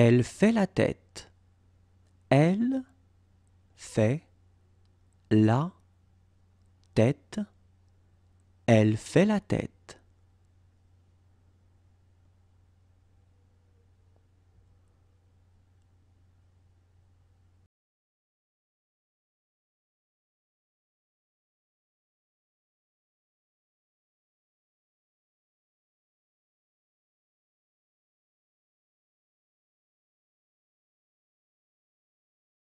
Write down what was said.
Elle fait la tête. Elle fait la tête. Elle fait la tête.